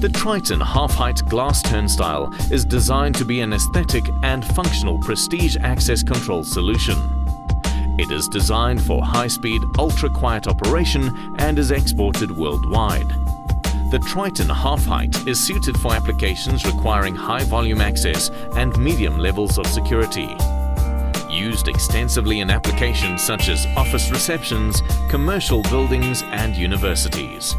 The Triton half-height glass turnstile is designed to be an aesthetic and functional prestige access control solution. It is designed for high-speed, ultra-quiet operation and is exported worldwide. The Triton half-height is suited for applications requiring high-volume access and medium levels of security. Used extensively in applications such as office receptions, commercial buildings and universities.